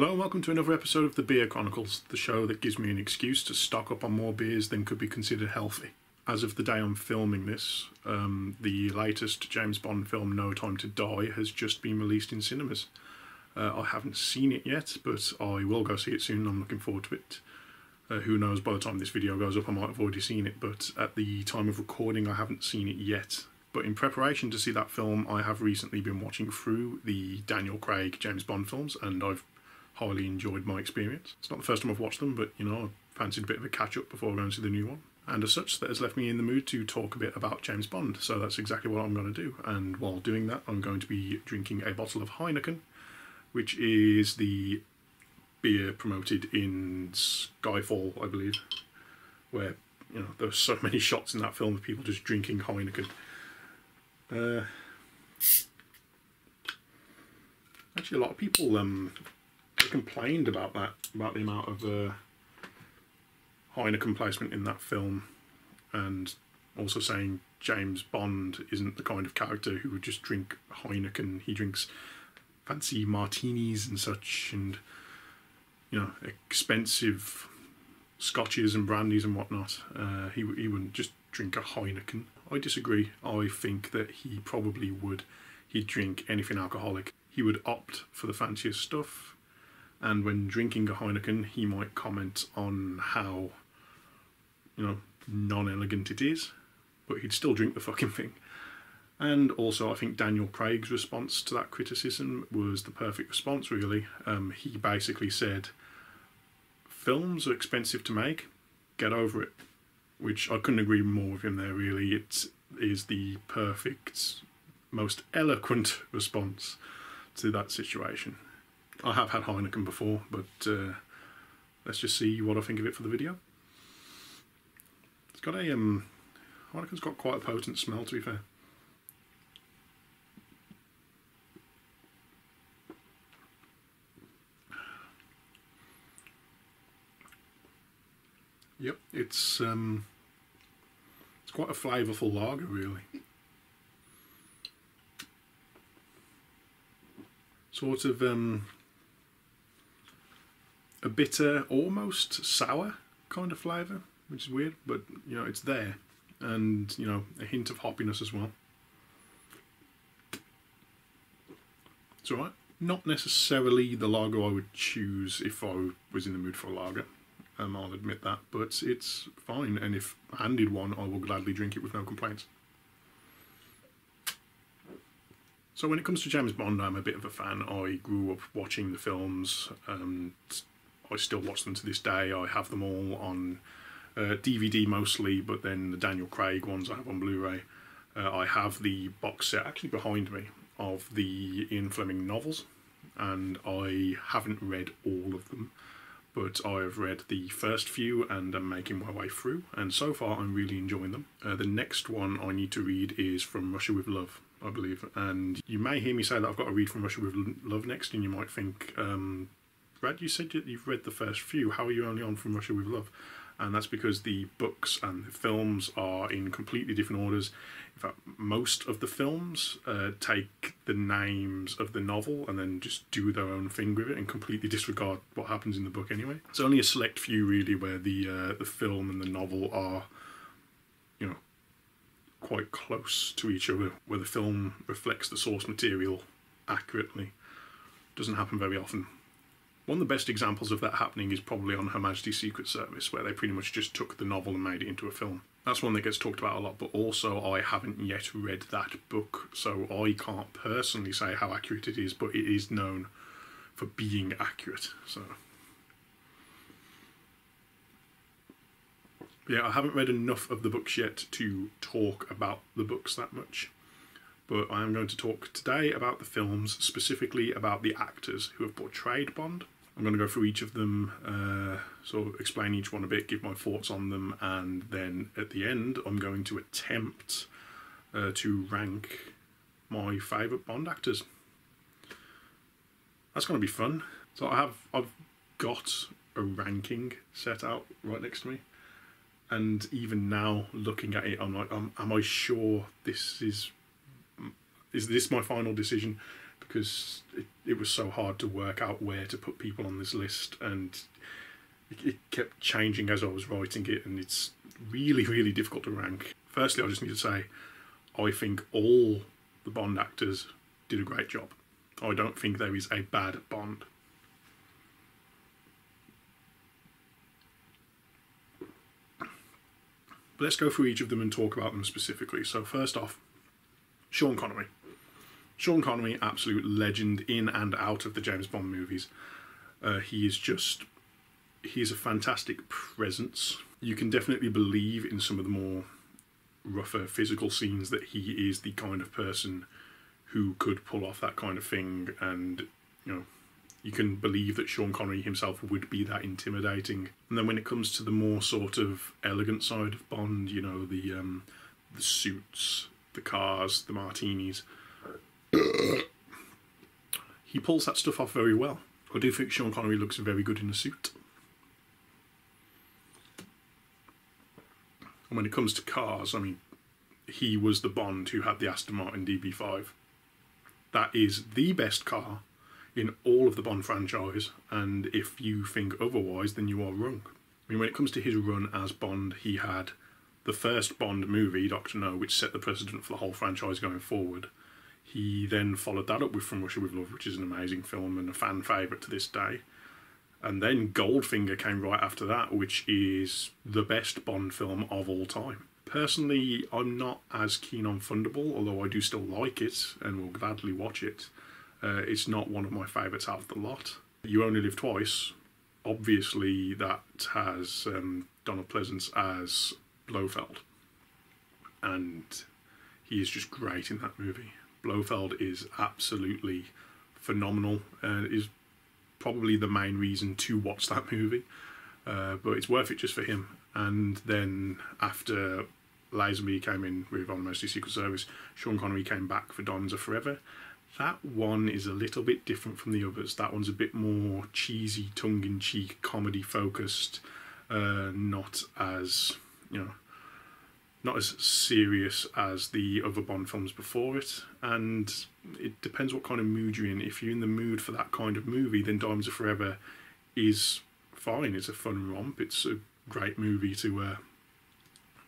Hello and welcome to another episode of the Beer Chronicles, the show that gives me an excuse to stock up on more beers than could be considered healthy. As of the day I'm filming this, um, the latest James Bond film, No Time to Die, has just been released in cinemas. Uh, I haven't seen it yet, but I will go see it soon. I'm looking forward to it. Uh, who knows, by the time this video goes up, I might have already seen it, but at the time of recording, I haven't seen it yet. But in preparation to see that film, I have recently been watching through the Daniel Craig James Bond films, and I've highly enjoyed my experience. It's not the first time I've watched them, but you know, I fancied a bit of a catch up before going to the new one. And as such, that has left me in the mood to talk a bit about James Bond. So that's exactly what I'm going to do. And while doing that, I'm going to be drinking a bottle of Heineken, which is the beer promoted in Skyfall, I believe, where you know there's so many shots in that film of people just drinking Heineken. Uh, actually, a lot of people um, complained about that, about the amount of uh, Heineken placement in that film, and also saying James Bond isn't the kind of character who would just drink Heineken. He drinks fancy martinis and such, and you know, expensive scotches and brandies and whatnot. Uh, he he wouldn't just drink a Heineken. I disagree. I think that he probably would. He'd drink anything alcoholic. He would opt for the fanciest stuff, and when drinking a Heineken, he might comment on how, you know, non-elegant it is, but he'd still drink the fucking thing. And also, I think Daniel Craig's response to that criticism was the perfect response, really. Um, he basically said, Films are expensive to make, get over it. Which I couldn't agree more with him there, really. It is the perfect, most eloquent response to that situation. I have had Heineken before, but uh, let's just see what I think of it for the video. It's got a, um, Heineken's got quite a potent smell, to be fair. Yep, it's um, it's quite a flavourful lager, really. Sort of um, a bitter, almost sour kind of flavour, which is weird, but you know it's there, and you know a hint of hoppiness as well. It's alright. Not necessarily the lager I would choose if I was in the mood for a lager um, I'll admit that, but it's fine, and if handed one, I will gladly drink it with no complaints. So when it comes to James Bond, I'm a bit of a fan. I grew up watching the films, and I still watch them to this day. I have them all on uh, DVD mostly, but then the Daniel Craig ones I have on Blu-ray. Uh, I have the box set actually behind me of the Ian Fleming novels, and I haven't read all of them but I've read the first few and I'm making my way through, and so far I'm really enjoying them. Uh, the next one I need to read is From Russia with Love, I believe, and you may hear me say that I've got to read From Russia with Love next, and you might think, um, Brad, you said you've read the first few, how are you only on From Russia with Love? And that's because the books and the films are in completely different orders in fact, most of the films uh, take the names of the novel and then just do their own thing with it and completely disregard what happens in the book anyway. It's only a select few really where the uh, the film and the novel are, you know, quite close to each other, where the film reflects the source material accurately. Doesn't happen very often. One of the best examples of that happening is probably on Her Majesty's Secret Service, where they pretty much just took the novel and made it into a film that's one that gets talked about a lot, but also I haven't yet read that book, so I can't personally say how accurate it is, but it is known for being accurate. So, yeah, I haven't read enough of the books yet to talk about the books that much, but I am going to talk today about the films, specifically about the actors who have portrayed Bond. I'm going to go through each of them, uh, sort of explain each one a bit, give my thoughts on them, and then at the end, I'm going to attempt uh, to rank my favourite Bond actors. That's going to be fun. So I have I've got a ranking set out right next to me, and even now looking at it, I'm like, um, am I sure this is is this my final decision? Because it, it was so hard to work out where to put people on this list, and it, it kept changing as I was writing it, and it's really, really difficult to rank. Firstly, I just need to say, I think all the Bond actors did a great job. I don't think there is a bad Bond. But let's go through each of them and talk about them specifically. So first off, Sean Connery. Sean Connery, absolute legend in and out of the James Bond movies. Uh, he is just, he's a fantastic presence. You can definitely believe in some of the more rougher physical scenes that he is the kind of person who could pull off that kind of thing and, you know, you can believe that Sean Connery himself would be that intimidating. And then when it comes to the more sort of elegant side of Bond, you know, the um, the suits, the cars, the martinis, he pulls that stuff off very well. I do think Sean Connery looks very good in a suit. And when it comes to cars, I mean, he was the Bond who had the Aston Martin DB5. That is the best car in all of the Bond franchise, and if you think otherwise, then you are wrong. I mean, when it comes to his run as Bond, he had the first Bond movie, Doctor No, which set the precedent for the whole franchise going forward. He then followed that up with From Russia with Love, which is an amazing film and a fan favourite to this day. And then Goldfinger came right after that, which is the best Bond film of all time. Personally, I'm not as keen on Thunderball, although I do still like it and will gladly watch it. Uh, it's not one of my favourites out of the lot. You Only Live Twice, obviously, that has um, Donald Pleasence as Blofeld. And he is just great in that movie. Blofeld is absolutely phenomenal and is probably the main reason to watch that movie. Uh, but it's worth it just for him. And then after Lazenby came in with On Mostly Secret Service, Sean Connery came back for Diamonds Are Forever. That one is a little bit different from the others. That one's a bit more cheesy, tongue in cheek, comedy focused, uh, not as, you know, not as serious as the other Bond films before it. And it depends what kind of mood you're in. If you're in the mood for that kind of movie, then Diamonds Are Forever is fine. It's a fun romp. It's a great movie to uh,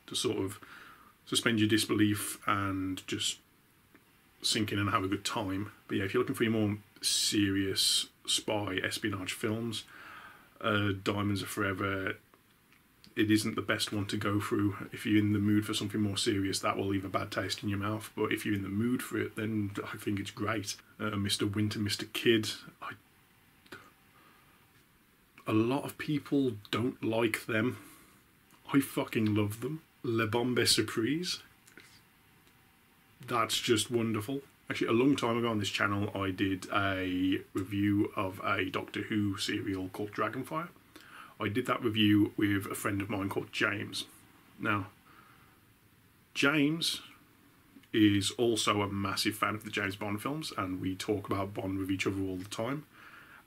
to sort of suspend your disbelief and just sink in and have a good time. But yeah, if you're looking for your more serious spy espionage films, uh, Diamonds Are Forever, it isn't the best one to go through. If you're in the mood for something more serious, that will leave a bad taste in your mouth. But if you're in the mood for it, then I think it's great. Uh, Mr. Winter, Mr. Kidd, I, a lot of people don't like them. I fucking love them. Le Bombe Surprise, that's just wonderful. Actually, a long time ago on this channel, I did a review of a Doctor Who serial called Dragonfire. I did that review with a friend of mine called James. Now, James is also a massive fan of the James Bond films, and we talk about Bond with each other all the time,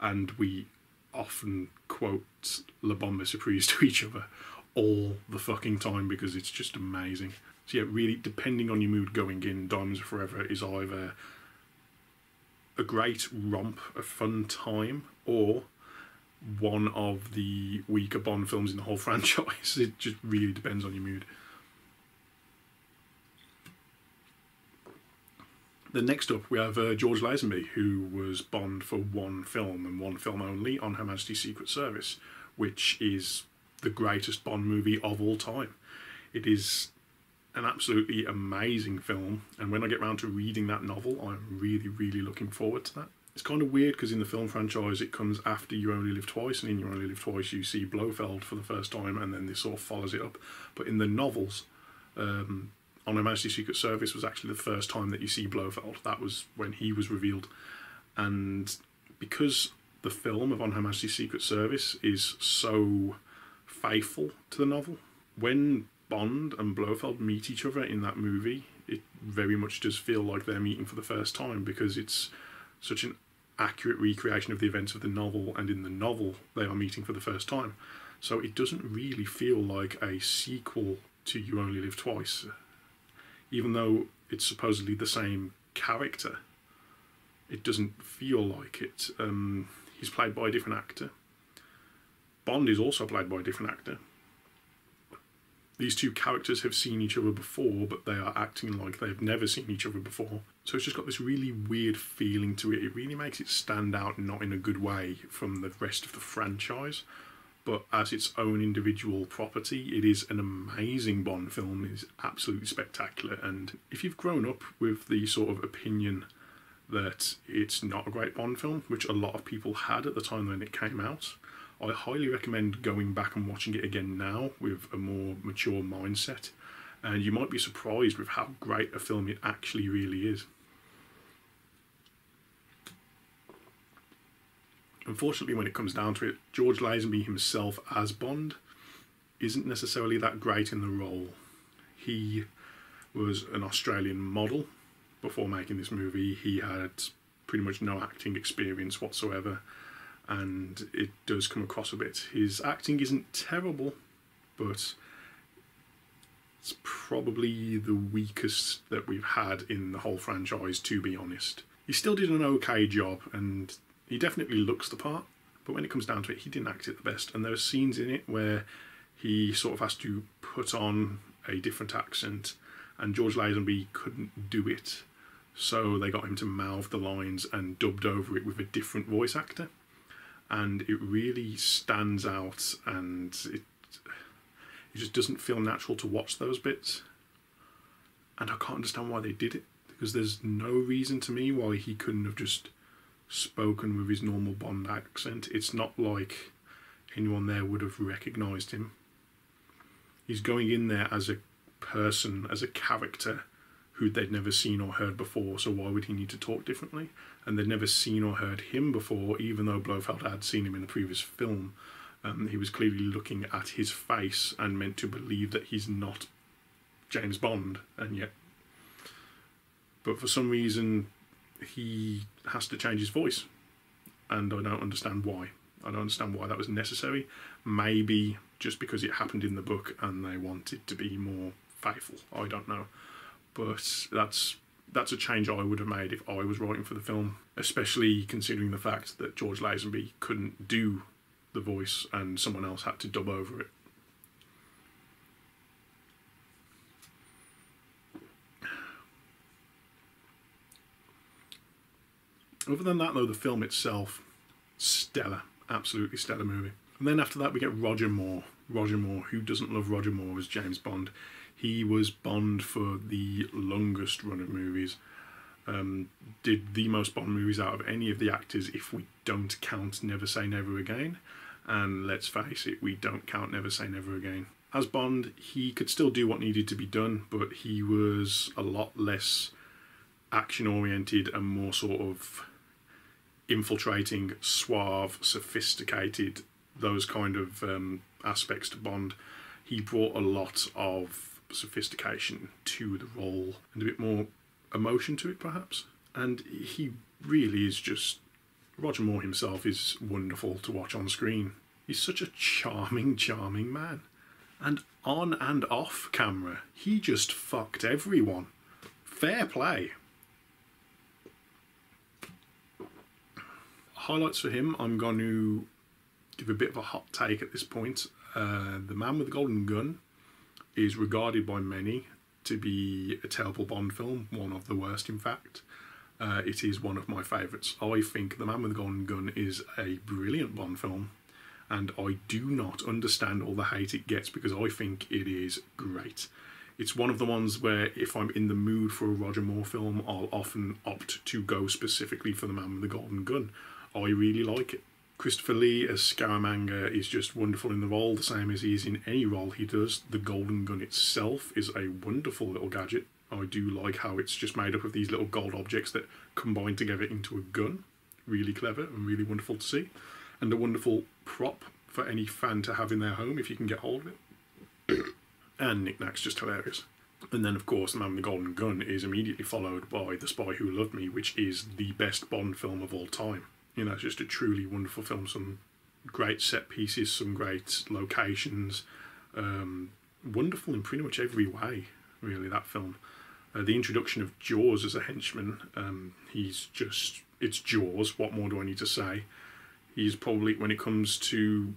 and we often quote La Bombe Surprise to each other all the fucking time because it's just amazing. So yeah, really, depending on your mood going in, Diamonds Forever is either a great romp, a fun time, or one of the weaker Bond films in the whole franchise. It just really depends on your mood. Then next up we have uh, George Lazenby, who was Bond for one film and one film only on Her Majesty's Secret Service, which is the greatest Bond movie of all time. It is an absolutely amazing film, and when I get round to reading that novel, I'm really, really looking forward to that. It's kind of weird because in the film franchise it comes after You Only Live Twice, and in You Only Live Twice you see Blofeld for the first time, and then this sort of follows it up. But in the novels, um, On Her Majesty's Secret Service was actually the first time that you see Blofeld. That was when he was revealed. And because the film of On Her Majesty's Secret Service is so faithful to the novel, when Bond and Blofeld meet each other in that movie, it very much does feel like they're meeting for the first time because it's such an accurate recreation of the events of the novel, and in the novel, they are meeting for the first time. So it doesn't really feel like a sequel to You Only Live Twice, even though it's supposedly the same character. it doesn't feel like it. Um, he's played by a different actor. Bond is also played by a different actor. These two characters have seen each other before, but they are acting like they've never seen each other before. So it's just got this really weird feeling to it. It really makes it stand out, not in a good way, from the rest of the franchise. But as its own individual property, it is an amazing Bond film. It is absolutely spectacular. And if you've grown up with the sort of opinion that it's not a great Bond film, which a lot of people had at the time when it came out, I highly recommend going back and watching it again now with a more mature mindset. And you might be surprised with how great a film it actually really is. Unfortunately, when it comes down to it, George Lazenby himself as Bond isn't necessarily that great in the role. He was an Australian model before making this movie. He had pretty much no acting experience whatsoever, and it does come across a bit. His acting isn't terrible, but it's probably the weakest that we've had in the whole franchise, to be honest. He still did an okay job, and he definitely looks the part, but when it comes down to it, he didn't act it the best. And there are scenes in it where he sort of has to put on a different accent, and George Lazenby couldn't do it. So they got him to mouth the lines and dubbed over it with a different voice actor. And it really stands out, and it, it just doesn't feel natural to watch those bits. And I can't understand why they did it, because there's no reason to me why he couldn't have just spoken with his normal Bond accent. It's not like anyone there would have recognised him. He's going in there as a person, as a character who they'd never seen or heard before, so why would he need to talk differently? And they'd never seen or heard him before, even though Blofeld had seen him in the previous film. Um, he was clearly looking at his face and meant to believe that he's not James Bond, and yet. But for some reason, he has to change his voice, and I don't understand why. I don't understand why that was necessary. Maybe just because it happened in the book and they wanted to be more faithful. I don't know, but that's that's a change I would have made if I was writing for the film, especially considering the fact that George Lazenby couldn't do the voice and someone else had to dub over it. Other than that, though, the film itself, stellar, absolutely stellar movie. And then after that, we get Roger Moore. Roger Moore, who doesn't love Roger Moore as James Bond? He was Bond for the longest run of movies. Um, did the most Bond movies out of any of the actors if we don't count Never Say Never Again. And let's face it, we don't count Never Say Never Again. As Bond, he could still do what needed to be done, but he was a lot less action oriented and more sort of infiltrating, suave, sophisticated, those kind of um, aspects to Bond. He brought a lot of sophistication to the role and a bit more emotion to it, perhaps. And he really is just. Roger Moore himself is wonderful to watch on screen. He's such a charming, charming man. And on and off camera, he just fucked everyone. Fair play. highlights for him, I'm going to give a bit of a hot take at this point. Uh, the Man with the Golden Gun is regarded by many to be a terrible Bond film, one of the worst, in fact. Uh, it is one of my favourites. I think The Man with the Golden Gun is a brilliant Bond film, and I do not understand all the hate it gets because I think it is great. It's one of the ones where if I'm in the mood for a Roger Moore film, I'll often opt to go specifically for The Man with the Golden Gun. I really like it. Christopher Lee as Scaramanga is just wonderful in the role, the same as he is in any role he does. The golden gun itself is a wonderful little gadget. I do like how it's just made up of these little gold objects that combine together into a gun. Really clever and really wonderful to see. And a wonderful prop for any fan to have in their home if you can get hold of it. and Nick Nack's just hilarious. And then, of course, The Man with the Golden Gun is immediately followed by The Spy Who Loved Me, which is the best Bond film of all time you know, it's just a truly wonderful film. Some great set pieces, some great locations, um, wonderful in pretty much every way. Really, that film. Uh, the introduction of Jaws as a henchman, um, he's just it's Jaws. What more do I need to say? He's probably, when it comes to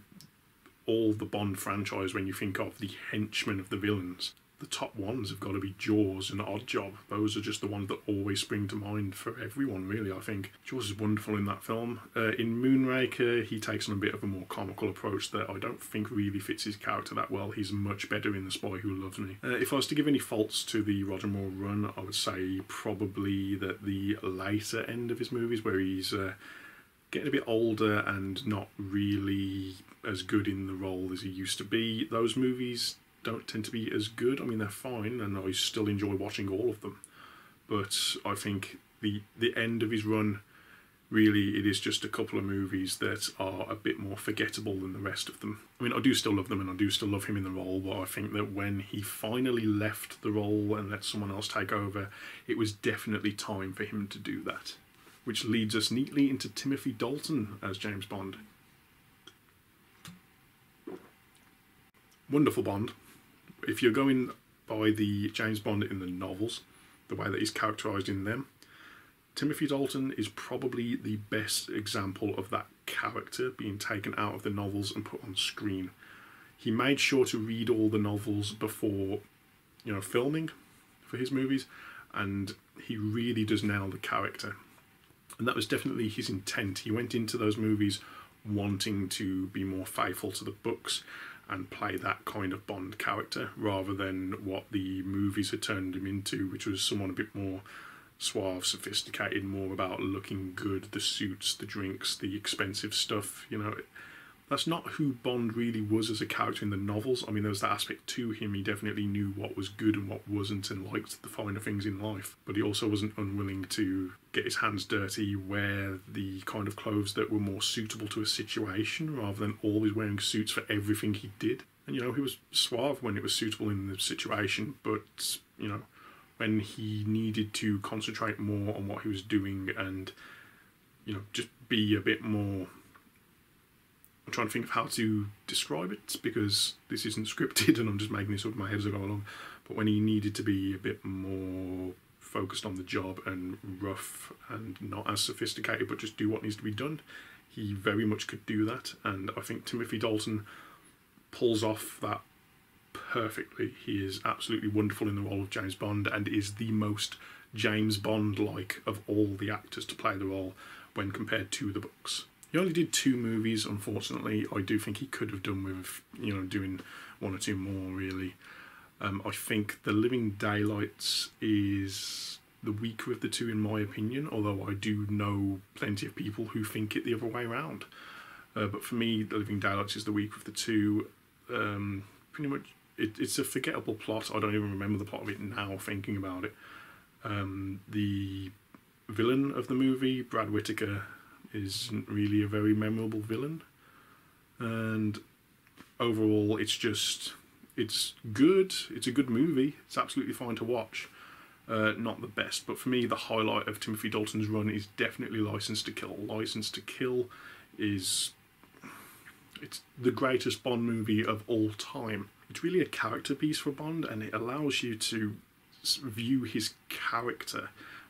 all the Bond franchise, when you think of the henchmen of the villains, the top ones have got to be Jaws and Oddjob. Those are just the ones that always spring to mind for everyone, really, I think. Jaws is wonderful in that film. Uh, in Moonraker, he takes on a bit of a more comical approach that I don't think really fits his character that well. He's much better in The Spy Who Loves Me. Uh, if I was to give any faults to the Roger Moore run, I would say probably that the later end of his movies, where he's uh, getting a bit older and not really as good in the role as he used to be, those movies don't tend to be as good. I mean, they're fine, and I still enjoy watching all of them. But I think the the end of his run, really, it is just a couple of movies that are a bit more forgettable than the rest of them. I mean, I do still love them, and I do still love him in the role. But I think that when he finally left the role and let someone else take over, it was definitely time for him to do that. Which leads us neatly into Timothy Dalton as James Bond. Wonderful Bond if you're going by the James Bond in the novels, the way that he's characterised in them, Timothy Dalton is probably the best example of that character being taken out of the novels and put on screen. He made sure to read all the novels before, you know, filming for his movies, and he really does nail the character. And that was definitely his intent. He went into those movies wanting to be more faithful to the books and play that kind of Bond character rather than what the movies had turned him into, which was someone a bit more suave, sophisticated, more about looking good, the suits, the drinks, the expensive stuff. You know, that's not who Bond really was as a character in the novels. I mean, there was that aspect to him. He definitely knew what was good and what wasn't and liked the finer things in life. But he also wasn't unwilling to get his hands dirty, wear the kind of clothes that were more suitable to a situation rather than always wearing suits for everything he did. And, you know, he was suave when it was suitable in the situation, but, you know, when he needed to concentrate more on what he was doing and, you know, just be a bit more I'm trying to think of how to describe it because this isn't scripted and I'm just making this up in my head as I go along. But when he needed to be a bit more focused on the job and rough and not as sophisticated, but just do what needs to be done, he very much could do that. And I think Timothy Dalton pulls off that perfectly. He is absolutely wonderful in the role of James Bond and is the most James Bond like of all the actors to play the role when compared to the books. He only did two movies, unfortunately. I do think he could have done with, you know, doing one or two more, really. Um, I think The Living Daylights is the weaker of the two, in my opinion, although I do know plenty of people who think it the other way around. Uh, but for me, The Living Daylights is the weaker of the two. Um, pretty much, it, it's a forgettable plot. I don't even remember the plot of it now, thinking about it. Um, the villain of the movie, Brad Whitaker, isn't really a very memorable villain. And overall, it's just it's good. It's a good movie. It's absolutely fine to watch. Uh, not the best, but for me, the highlight of Timothy Dalton's run is definitely License to Kill. License to Kill is it's the greatest Bond movie of all time. It's really a character piece for Bond, and it allows you to view his character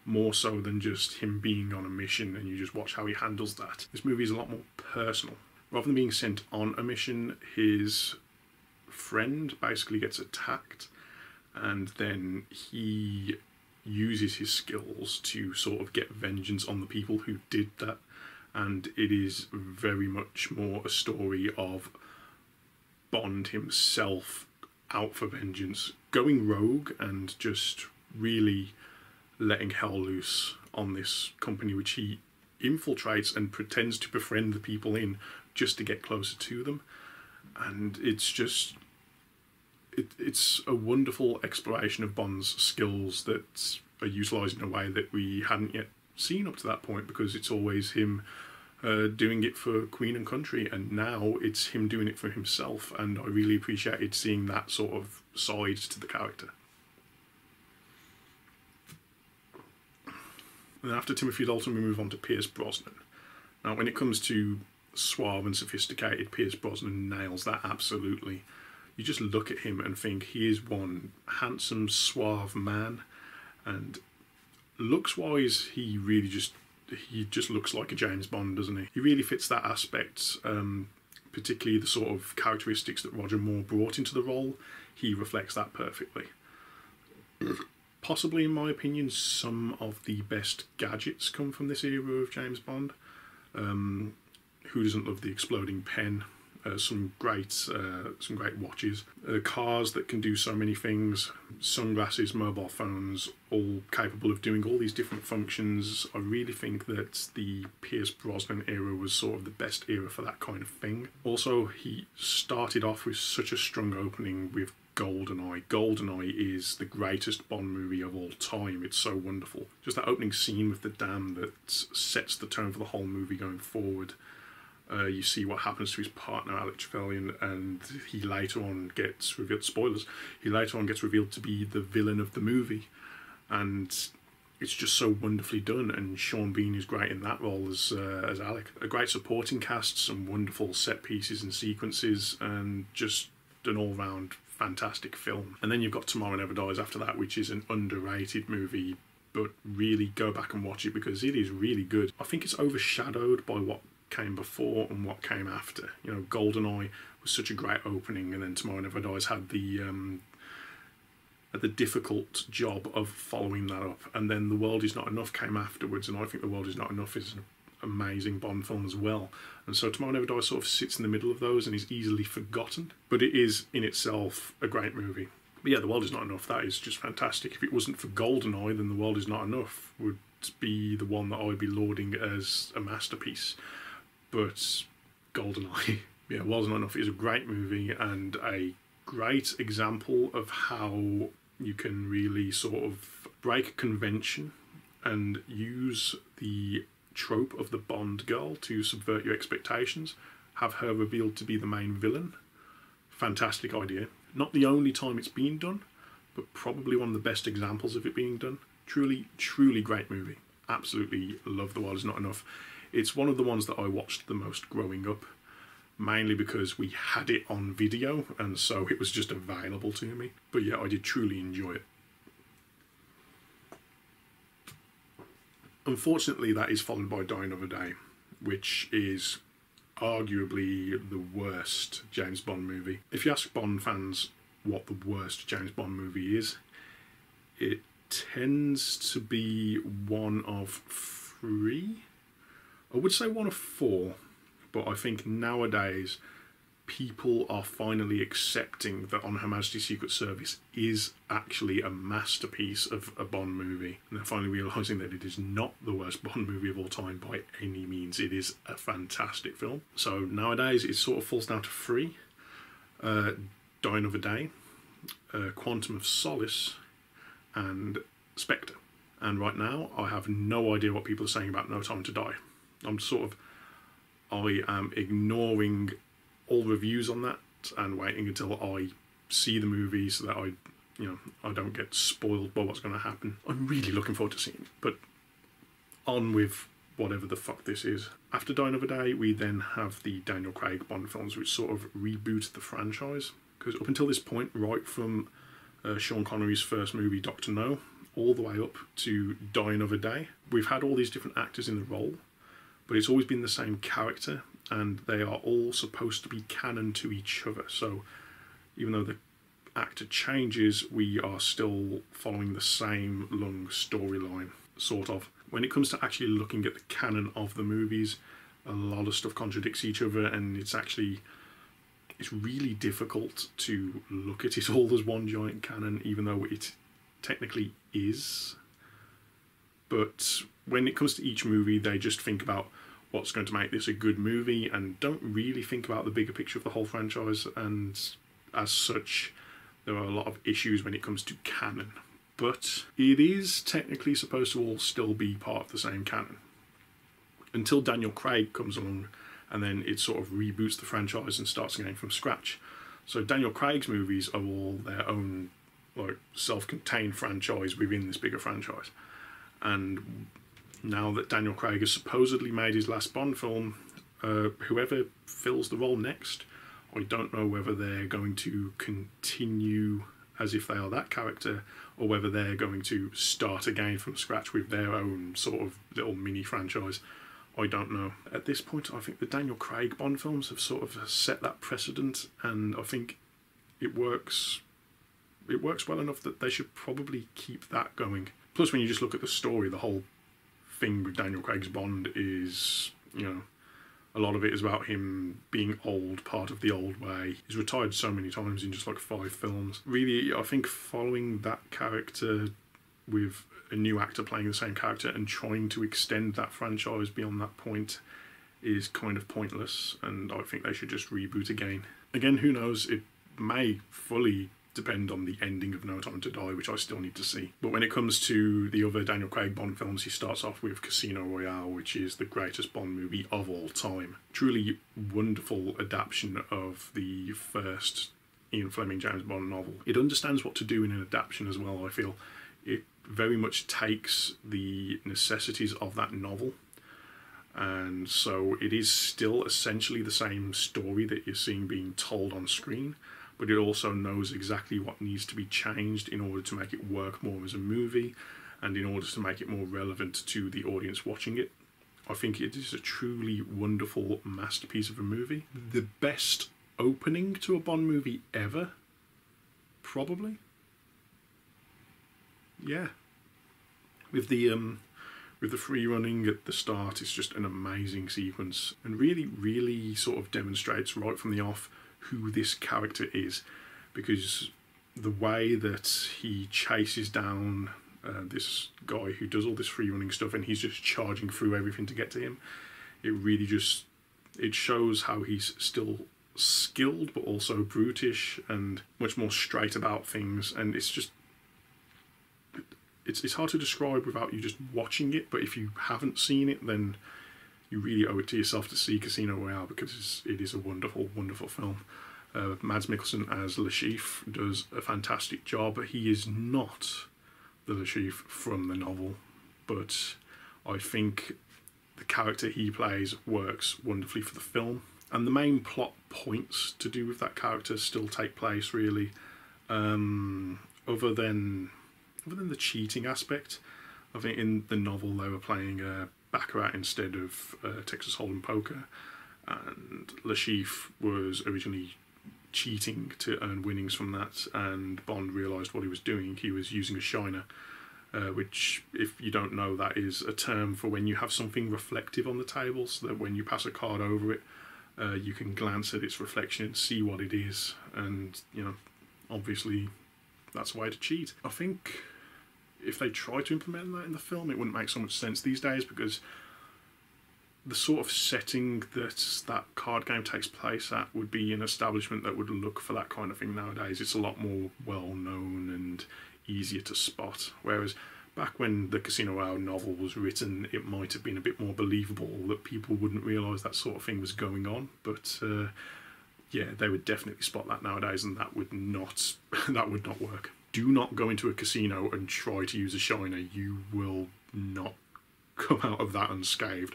more so than just him being on a mission and you just watch how he handles that. This movie is a lot more personal. Rather than being sent on a mission, his friend basically gets attacked and then he uses his skills to sort of get vengeance on the people who did that. And it is very much more a story of Bond himself out for vengeance, going rogue and just really letting hell loose on this company which he infiltrates and pretends to befriend the people in just to get closer to them and it's just it, it's a wonderful exploration of Bond's skills that are utilised in a way that we hadn't yet seen up to that point because it's always him uh, doing it for Queen and Country, and now it's him doing it for himself. And I really appreciated seeing that sort of side to the character. And after Timothy Dalton, we move on to Pierce Brosnan. Now, when it comes to suave and sophisticated, Pierce Brosnan nails that absolutely. You just look at him and think he is one handsome, suave man, and looks wise, he really just he just looks like a James Bond, doesn't he? He really fits that aspect, um, particularly the sort of characteristics that Roger Moore brought into the role. He reflects that perfectly. Possibly, in my opinion, some of the best gadgets come from this era of James Bond. Um, who doesn't love the exploding pen? Uh, some great, uh, some great watches, uh, cars that can do so many things, sunglasses, mobile phones, all capable of doing all these different functions. I really think that the Pierce Brosnan era was sort of the best era for that kind of thing. Also, he started off with such a strong opening with Goldeneye. Goldeneye is the greatest Bond movie of all time. It's so wonderful. Just that opening scene with the dam that sets the tone for the whole movie going forward. Uh, you see what happens to his partner Alec Trevelyan, and he later on gets revealed. Spoilers. He later on gets revealed to be the villain of the movie, and it's just so wonderfully done. And Sean Bean is great in that role as uh, as Alec. A great supporting cast, some wonderful set pieces and sequences, and just an all round fantastic film. And then you've got Tomorrow Never Dies after that, which is an underrated movie. But really go back and watch it because it is really good. I think it's overshadowed by what came before and what came after. You know, Goldeneye was such a great opening, and then Tomorrow Never Dies had the um, had the difficult job of following that up, and then The World Is Not Enough came afterwards, and I think The World Is Not Enough is amazing Bond film as well. And so Tomorrow Never Dies sort of sits in the middle of those and is easily forgotten, but it is in itself a great movie. But yeah, The World Is Not Enough, that is just fantastic. If it wasn't for Goldeneye, then The World Is Not Enough would be the one that I would be lauding as a masterpiece but Goldeneye, yeah, was not enough. It's a great movie and a great example of how you can really sort of break convention and use the trope of the Bond girl to subvert your expectations, have her revealed to be the main villain. Fantastic idea. Not the only time it's been done, but probably one of the best examples of it being done. Truly, truly great movie. Absolutely love The World Is Not Enough. It's one of the ones that I watched the most growing up, mainly because we had it on video and so it was just available to me. But yeah, I did truly enjoy it. Unfortunately, that is followed by Die Another Day, which is arguably the worst James Bond movie. If you ask Bond fans what the worst James Bond movie is, it tends to be one of three I would say one of four, but I think nowadays people are finally accepting that On Her Majesty's Secret Service is actually a masterpiece of a Bond movie. And they're finally realising that it is not the worst Bond movie of all time by any means. It is a fantastic film. So nowadays it sort of falls down to three. Uh, Die Another Day, uh, Quantum of Solace, and Spectre. And right now I have no idea what people are saying about No Time to Die. I'm sort of I am ignoring all reviews on that and waiting until I see the movie so that I you know I don't get spoiled by what's going to happen. I'm really looking forward to seeing it, but on with whatever the fuck this is. After Die Another Day, we then have the Daniel Craig Bond films, which sort of reboot the franchise. Because up until this point, right from uh, Sean Connery's first movie, Doctor No, all the way up to Die Another Day, we've had all these different actors in the role, but it's always been the same character and they are all supposed to be canon to each other. So even though the actor changes, we are still following the same long storyline, sort of. When it comes to actually looking at the canon of the movies, a lot of stuff contradicts each other, and it's actually it's really difficult to look at it all as one giant canon, even though it technically is. But when it comes to each movie, they just think about what's going to make this a good movie and don't really think about the bigger picture of the whole franchise. And as such, there are a lot of issues when it comes to canon. But it is technically supposed to all still be part of the same canon. Until Daniel Craig comes along and then it sort of reboots the franchise and starts again from scratch. So Daniel Craig's movies are all their own like self-contained franchise within this bigger franchise. And now that Daniel Craig has supposedly made his last Bond film, uh, whoever fills the role next, I don't know whether they're going to continue as if they are that character, or whether they're going to start again from scratch with their own sort of little mini franchise. I don't know. At this point, I think the Daniel Craig Bond films have sort of set that precedent, and I think it works. It works well enough that they should probably keep that going. Plus, when you just look at the story, the whole thing with Daniel Craig's Bond is, you know, a lot of it is about him being old, part of the old way. He's retired so many times in just like five films. Really, I think following that character with a new actor playing the same character and trying to extend that franchise beyond that point is kind of pointless, and I think they should just reboot again. Again, who knows? It may fully depend on the ending of No Time to Die, which I still need to see. But when it comes to the other Daniel Craig Bond films, he starts off with Casino Royale, which is the greatest Bond movie of all time. Truly wonderful adaptation of the first Ian Fleming James Bond novel. It understands what to do in an adaptation as well, I feel. It very much takes the necessities of that novel and so it is still essentially the same story that you're seeing being told on screen but it also knows exactly what needs to be changed in order to make it work more as a movie and in order to make it more relevant to the audience watching it. I think it is a truly wonderful masterpiece of a movie. The best opening to a Bond movie ever, probably. Yeah. With the um with the free running at the start, it's just an amazing sequence and really, really sort of demonstrates right from the off who this character is because the way that he chases down uh, this guy who does all this free running stuff and he's just charging through everything to get to him it really just it shows how he's still skilled but also brutish and much more straight about things. And it's just it's, it's hard to describe without you just watching it but if you haven't seen it then you really owe it to yourself to see Casino Royale because it is a wonderful, wonderful film. Uh, Mads Mikkelsen as Chiffre does a fantastic job. But he is not the Chiffre from the novel, but I think the character he plays works wonderfully for the film. And the main plot points to do with that character still take place really, um, other than other than the cheating aspect. I think in the novel they were playing a Baccarat instead of uh, Texas Hold'em poker, and Chiffre was originally cheating to earn winnings from that, and Bond realised what he was doing. He was using a shiner, uh, which, if you don't know, that is a term for when you have something reflective on the table, so that when you pass a card over it, uh, you can glance at its reflection and see what it is, and you know, obviously, that's a way to cheat. I think if they try to implement that in the film, it wouldn't make so much sense these days because the sort of setting that that card game takes place at would be an establishment that would look for that kind of thing nowadays. It's a lot more well known and easier to spot. Whereas back when the Casino Royale novel was written, it might have been a bit more believable that people wouldn't realise that sort of thing was going on. But uh, yeah, they would definitely spot that nowadays, and that would not that would not work do not go into a casino and try to use a shiner. You will not come out of that unscathed.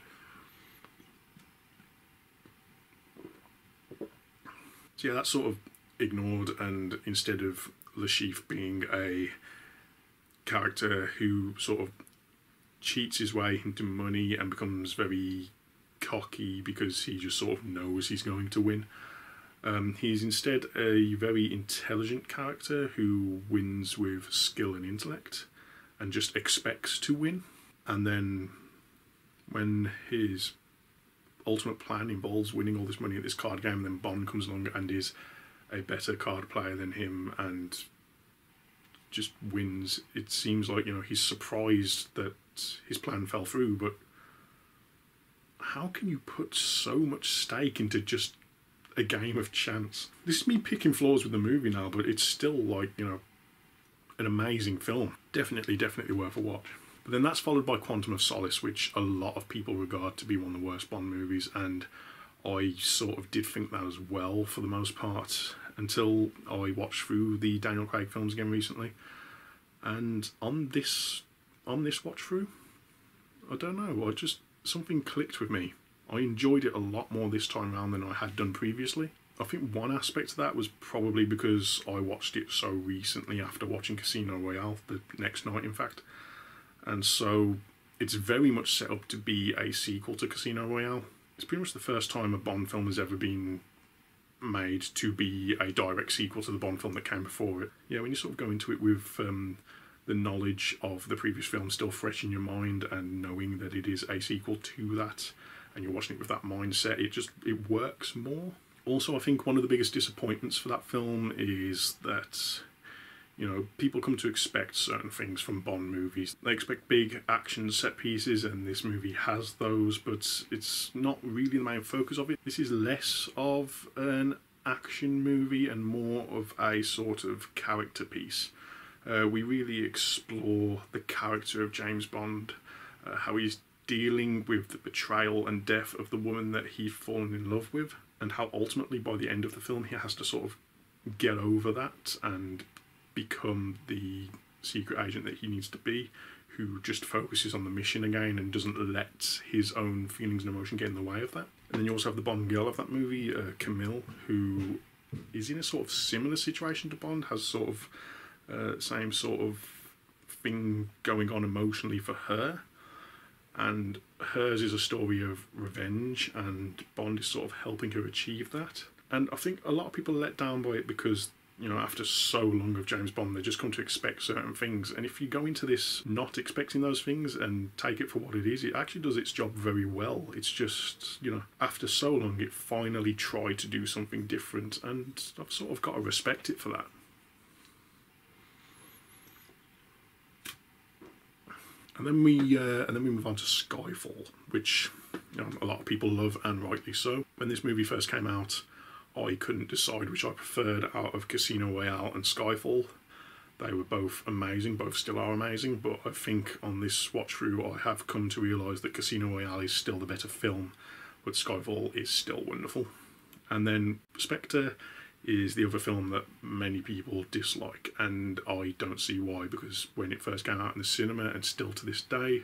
So yeah, that's sort of ignored, and instead of Chiffre being a character who sort of cheats his way into money and becomes very cocky because he just sort of knows he's going to win. Um, he's instead a very intelligent character who wins with skill and intellect and just expects to win. And then when his ultimate plan involves winning all this money at this card game, then Bond comes along and is a better card player than him and just wins. It seems like, you know, he's surprised that his plan fell through, but how can you put so much stake into just a game of chance. This is me picking flaws with the movie now, but it's still like, you know, an amazing film. Definitely, definitely worth a watch. But then that's followed by Quantum of Solace, which a lot of people regard to be one of the worst Bond movies, and I sort of did think that as well for the most part until I watched through the Daniel Craig films again recently. And on this on this watch through, I don't know, I just something clicked with me. I enjoyed it a lot more this time around than I had done previously. I think one aspect of that was probably because I watched it so recently after watching Casino Royale, the next night, in fact. And so it's very much set up to be a sequel to Casino Royale. It's pretty much the first time a Bond film has ever been made to be a direct sequel to the Bond film that came before it. Yeah, when you sort of go into it with um, the knowledge of the previous film still fresh in your mind and knowing that it is a sequel to that and you're watching it with that mindset, it just it works more. Also, I think one of the biggest disappointments for that film is that you know, people come to expect certain things from Bond movies. They expect big action set pieces, and this movie has those, but it's not really the main focus of it. This is less of an action movie and more of a sort of character piece. Uh, we really explore the character of James Bond, uh, how he's dealing with the betrayal and death of the woman that he's fallen in love with, and how ultimately by the end of the film he has to sort of get over that and become the secret agent that he needs to be, who just focuses on the mission again and doesn't let his own feelings and emotion get in the way of that. And then you also have the Bond girl of that movie, uh, Camille, who is in a sort of similar situation to Bond, has sort of uh, same sort of thing going on emotionally for her. And hers is a story of revenge, and Bond is sort of helping her achieve that. And I think a lot of people are let down by it because you know, after so long of James Bond, they just come to expect certain things. And if you go into this not expecting those things and take it for what it is, it actually does its job very well. It's just, you know, after so long, it finally tried to do something different, and I've sort of got to respect it for that. And then we uh, and then we move on to Skyfall, which you know, a lot of people love and rightly so. When this movie first came out, I couldn't decide which I preferred out of Casino Royale and Skyfall. They were both amazing, both still are amazing, but I think on this watch through I have come to realise that Casino Royale is still the better film, but Skyfall is still wonderful. And then Spectre is the other film that many people dislike, and I don't see why, because when it first came out in the cinema and still to this day,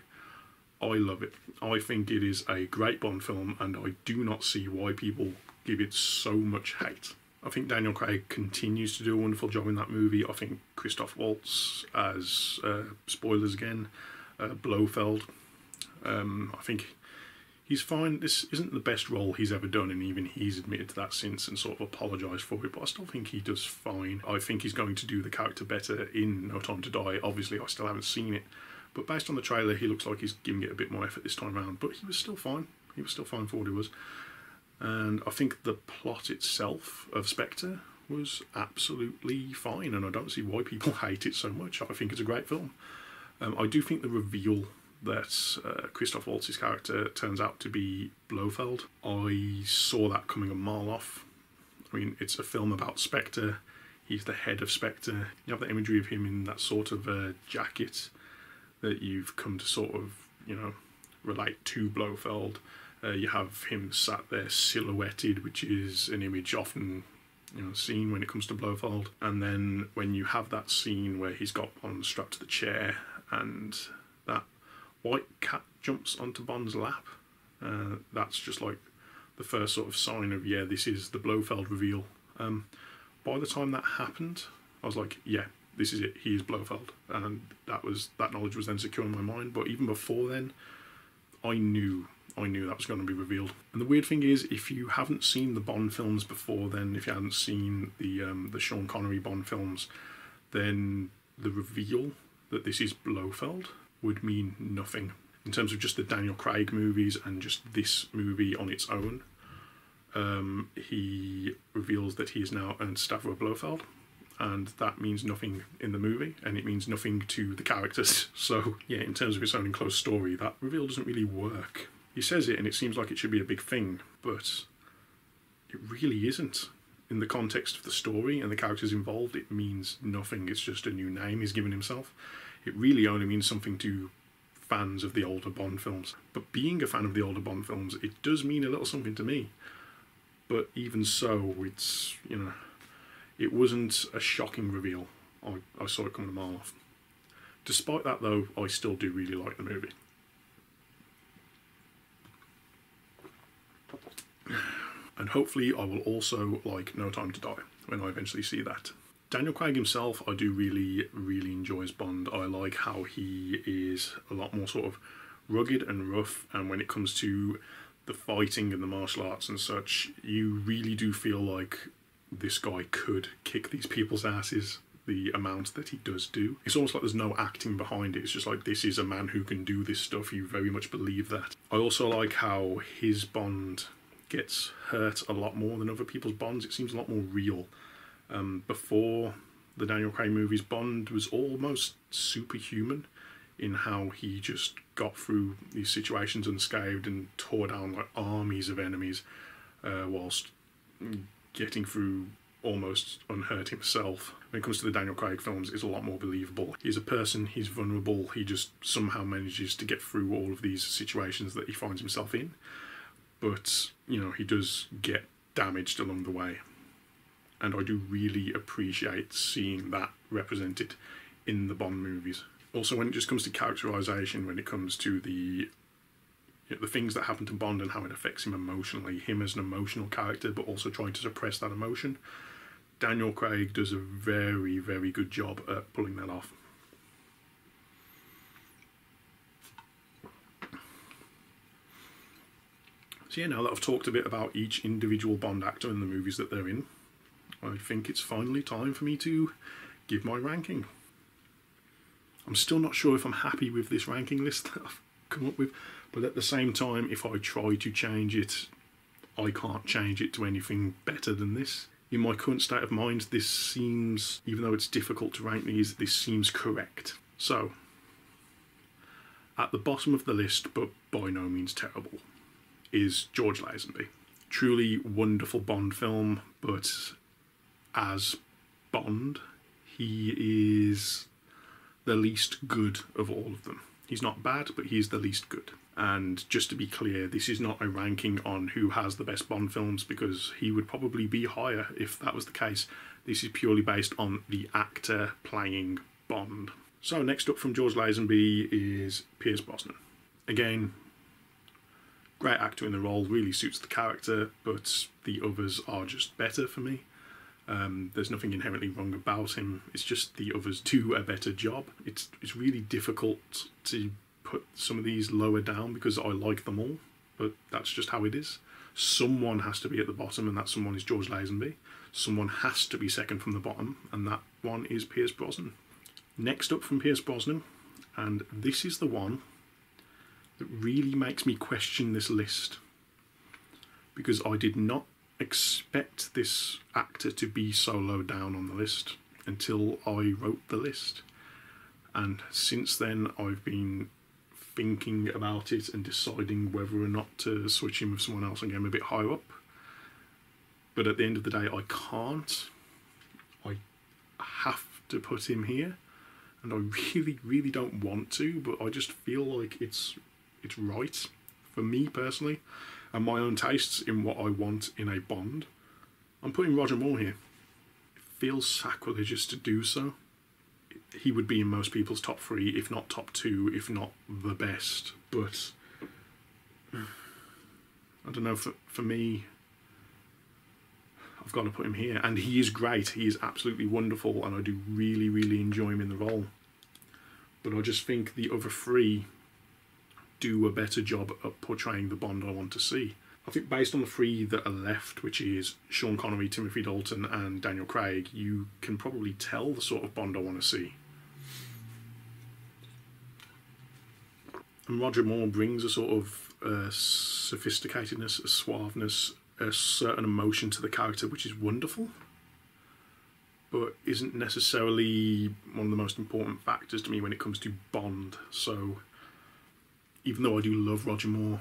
I love it. I think it is a great Bond film, and I do not see why people give it so much hate. I think Daniel Craig continues to do a wonderful job in that movie. I think Christoph Waltz as uh, spoilers again, uh, Blofeld. Um, I think he's fine. This isn't the best role he's ever done, and even he's admitted to that since and sort of apologised for it. But I still think he does fine. I think he's going to do the character better in No Time to Die. Obviously, I still haven't seen it, but based on the trailer, he looks like he's giving it a bit more effort this time around. But he was still fine. He was still fine for what he was. And I think the plot itself of Spectre was absolutely fine, and I don't see why people hate it so much. I think it's a great film. Um, I do think the reveal that uh, Christoph Waltz's character turns out to be Blofeld, I saw that coming a mile off. I mean, it's a film about Spectre. He's the head of Spectre. You have the imagery of him in that sort of uh, jacket that you've come to sort of, you know, relate to Blofeld. Uh, you have him sat there silhouetted, which is an image often you know seen when it comes to Blofeld. And then when you have that scene where he's got Bond strapped to the chair and that white cat jumps onto Bond's lap, uh, that's just like the first sort of sign of yeah, this is the Blofeld reveal. Um, by the time that happened, I was like, yeah, this is it. He is Blofeld, and that was that knowledge was then secure in my mind. But even before then, I knew I knew that was going to be revealed. And the weird thing is, if you haven't seen the Bond films before, then if you hadn't seen the um, the Sean Connery Bond films, then the reveal that this is Blofeld would mean nothing in terms of just the Daniel Craig movies and just this movie on its own. Um, he reveals that he is now Ernst Stavro Blofeld, and that means nothing in the movie, and it means nothing to the characters. So, yeah, in terms of its own enclosed story, that reveal doesn't really work he says it and it seems like it should be a big thing, but it really isn't. In the context of the story and the characters involved, it means nothing. It's just a new name he's given himself. It really only means something to fans of the older Bond films. But being a fan of the older Bond films, it does mean a little something to me. But even so, it's, you know, it wasn't a shocking reveal. I, I saw it coming a mile off. Despite that, though, I still do really like the movie. And hopefully, I will also like No Time to Die when I eventually see that. Daniel Craig himself, I do really, really enjoy as Bond. I like how he is a lot more sort of rugged and rough, and when it comes to the fighting and the martial arts and such, you really do feel like this guy could kick these people's asses the amount that he does do. It's almost like there's no acting behind it. It's just like this is a man who can do this stuff. You very much believe that. I also like how his Bond gets hurt a lot more than other people's Bonds. It seems a lot more real. Um, before the Daniel Craig movies, Bond was almost superhuman in how he just got through these situations unscathed and tore down like armies of enemies uh, whilst getting through almost unhurt himself. When it comes to the Daniel Craig films, it's a lot more believable. He's a person, he's vulnerable, he just somehow manages to get through all of these situations that he finds himself in. But, you know, he does get damaged along the way. And I do really appreciate seeing that represented in the Bond movies. Also, when it just comes to characterization, when it comes to the you know, the things that happen to Bond and how it affects him emotionally, him as an emotional character, but also trying to suppress that emotion. Daniel Craig does a very, very good job at pulling that off. So yeah, now that I've talked a bit about each individual Bond actor and the movies that they're in, I think it's finally time for me to give my ranking. I'm still not sure if I'm happy with this ranking list that I've come up with, but at the same time, if I try to change it, I can't change it to anything better than this in my current state of mind, this seems, even though it's difficult to rank these, this seems correct. So, at the bottom of the list, but by no means terrible, is George Lazenby. Truly wonderful Bond film, but as Bond, he is the least good of all of them. He's not bad, but he's the least good. And just to be clear, this is not a ranking on who has the best Bond films because he would probably be higher if that was the case. This is purely based on the actor playing Bond. So, next up from George Lazenby is Pierce Brosnan. Again, great actor in the role, really suits the character, but the others are just better for me. Um, there's nothing inherently wrong about him. It's just the others do a better job. It's it's really difficult to put some of these lower down because I like them all, but that's just how it is. Someone has to be at the bottom, and that someone is George Lazenby. Someone has to be second from the bottom, and that one is Pierce Brosnan. Next up from Pierce Brosnan, and this is the one that really makes me question this list because I did not expect this actor to be so low down on the list until I wrote the list. And since then, I've been thinking about it and deciding whether or not to switch him with someone else and get him a bit higher up. But at the end of the day, I can't. I have to put him here, and I really, really don't want to. But I just feel like it's it's right for me personally, and my own tastes in what I want in a Bond. I'm putting Roger Moore here. It feels sacrilegious to do so he would be in most people's top three, if not top two, if not the best. But I don't know. For for me, I've got to put him here, and he is great. He is absolutely wonderful, and I do really, really enjoy him in the role. But I just think the other three do a better job at portraying the Bond I want to see. I think based on the three that are left, which is Sean Connery, Timothy Dalton, and Daniel Craig, you can probably tell the sort of Bond I want to see. And Roger Moore brings a sort of uh, sophisticatedness, a suaveness, a certain emotion to the character, which is wonderful, but isn't necessarily one of the most important factors to me when it comes to Bond. So, even though I do love Roger Moore,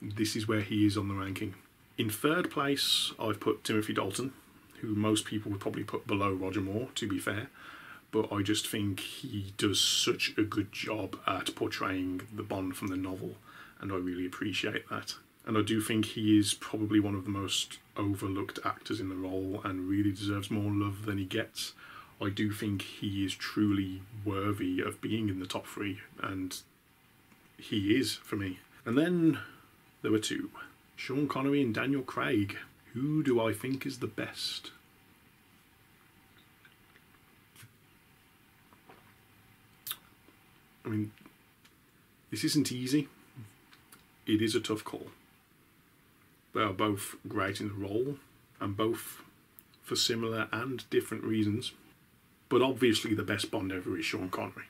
this is where he is on the ranking. In third place, I've put Timothy Dalton, who most people would probably put below Roger Moore, to be fair but I just think he does such a good job at portraying the Bond from the novel, and I really appreciate that. And I do think he is probably one of the most overlooked actors in the role and really deserves more love than he gets. I do think he is truly worthy of being in the top three, and he is for me. And then there were two Sean Connery and Daniel Craig, Who do I think is the best? I mean, this isn't easy. It is a tough call. They are both great in the role, and both for similar and different reasons. But obviously, the best Bond ever is Sean Connery.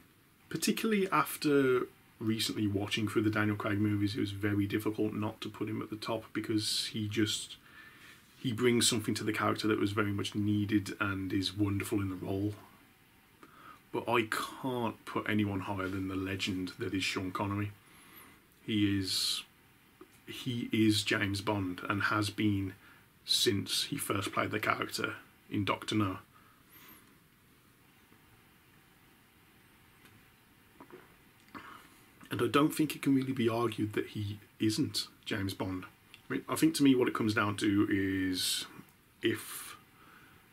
Particularly after recently watching through the Daniel Craig movies, it was very difficult not to put him at the top because he just he brings something to the character that was very much needed and is wonderful in the role. But I can't put anyone higher than the legend that is Sean Connery. He is he is James Bond and has been since he first played the character in Doctor No. And I don't think it can really be argued that he isn't James Bond. I, mean, I think to me what it comes down to is if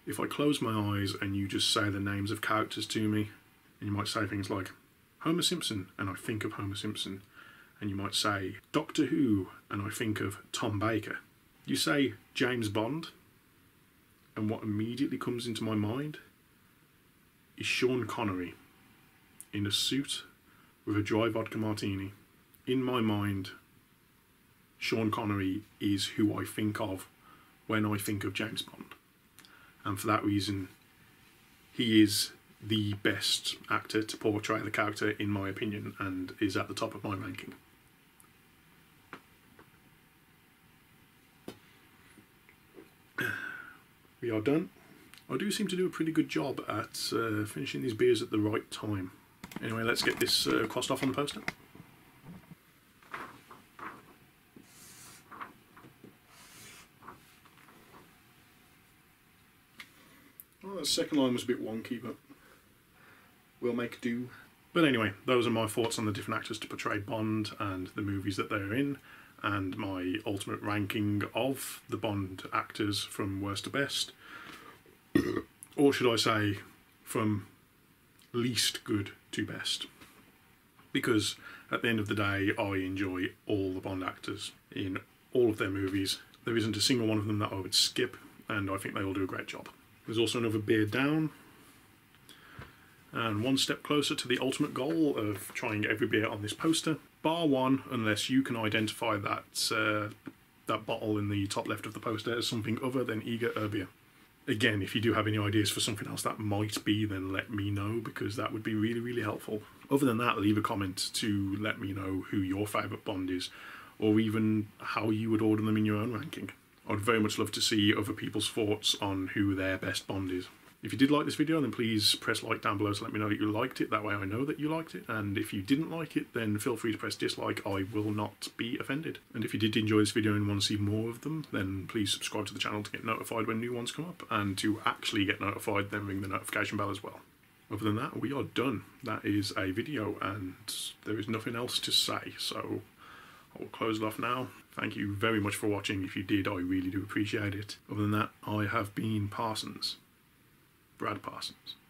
if I close my eyes and you just say the names of characters to me, and you might say things like Homer Simpson, and I think of Homer Simpson, and you might say Doctor Who, and I think of Tom Baker. You say James Bond, and what immediately comes into my mind is Sean Connery in a suit with a dry vodka martini. In my mind, Sean Connery is who I think of when I think of James Bond. And for that reason, he is the best actor to portray the character, in my opinion, and is at the top of my ranking. We are done. I do seem to do a pretty good job at uh, finishing these beers at the right time. Anyway, let's get this uh, crossed off on the poster. Well, the second line was a bit wonky, but we'll make do. But anyway, those are my thoughts on the different actors to portray Bond and the movies that they're in, and my ultimate ranking of the Bond actors from worst to best. or should I say, from least good to best. Because at the end of the day, I enjoy all the Bond actors in all of their movies. There isn't a single one of them that I would skip, and I think they all do a great job. There's also another beer down, and one step closer to the ultimate goal of trying every beer on this poster, bar one, unless you can identify that uh, that bottle in the top left of the poster as something other than Eager Erbier again, if you do have any ideas for something else that might be, then let me know because that would be really, really helpful. Other than that, leave a comment to let me know who your favourite Bond is or even how you would order them in your own ranking. I'd very much love to see other people's thoughts on who their best Bond is. If you did like this video, then please press like down below to let me know that you liked it. That way I know that you liked it. And if you didn't like it, then feel free to press dislike. I will not be offended. And if you did enjoy this video and want to see more of them, then please subscribe to the channel to get notified when new ones come up. And to actually get notified, then ring the notification bell as well. Other than that, we are done. That is a video and there is nothing else to say. So I'll close it off now. Thank you very much for watching. If you did, I really do appreciate it. Other than that, I have been Parsons. Brad Parsons.